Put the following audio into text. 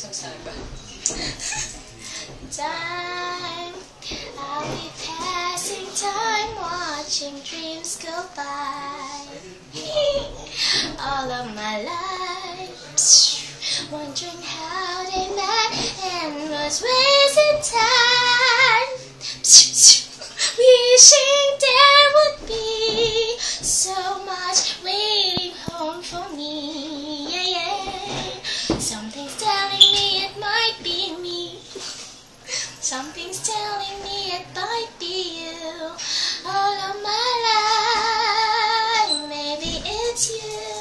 Time, I'll be passing time watching dreams go by. All of my life, wondering how they met and was wasting time. Wishing there would be so much waiting home for me. Everything's telling me goodbye be you all of my life. Maybe it's you.